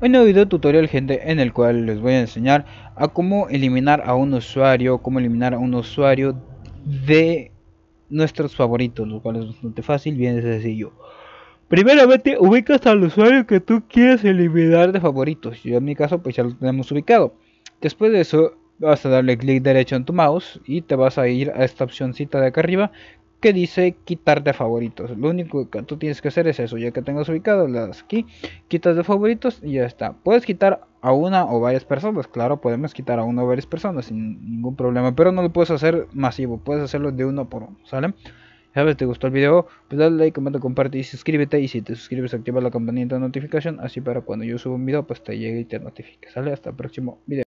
un nuevo video tutorial gente en el cual les voy a enseñar a cómo eliminar a un usuario, cómo eliminar a un usuario de nuestros favoritos, lo cual es bastante fácil, bien sencillo. Primeramente ubicas al usuario que tú quieres eliminar de favoritos, yo en mi caso pues ya lo tenemos ubicado. Después de eso vas a darle clic derecho en tu mouse y te vas a ir a esta opcióncita de acá arriba que dice quitar de favoritos. Lo único que tú tienes que hacer es eso, ya que tengas ubicado las aquí, quitas de favoritos y ya está. Puedes quitar a una o varias personas, claro, podemos quitar a una o varias personas sin ningún problema, pero no lo puedes hacer masivo, puedes hacerlo de uno por uno, ¿sale? ¿Sabes? ¿Te gustó el video? Pues dale like, comenta, comparte y suscríbete. Y si te suscribes, activa la campanita de notificación. Así para cuando yo subo un video, pues te llegue y te notifique. ¿Sale? Hasta el próximo video.